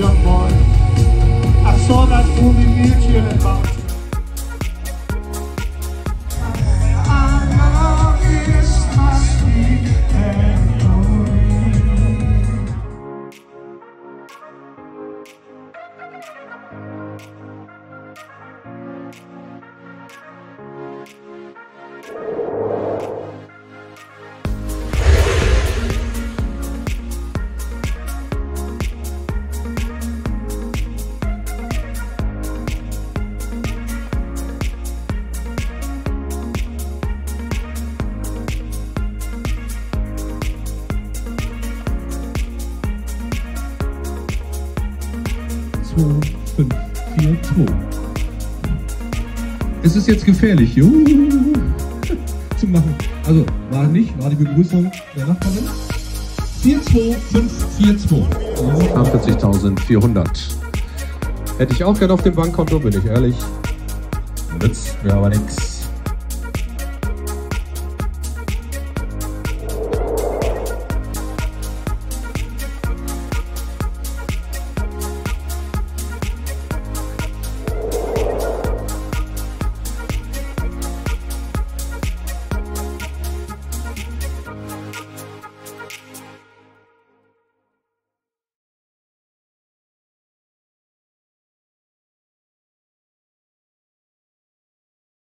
young boy. I saw that movie Mutual about you. 2, Es ist jetzt gefährlich, juhu, zu machen. Also, war nicht, war die Begrüßung der Nachbarin. 42542. 48.400. Hätte ich auch gerne auf dem Bankkonto, bin ich ehrlich. Nützt mir aber nichts.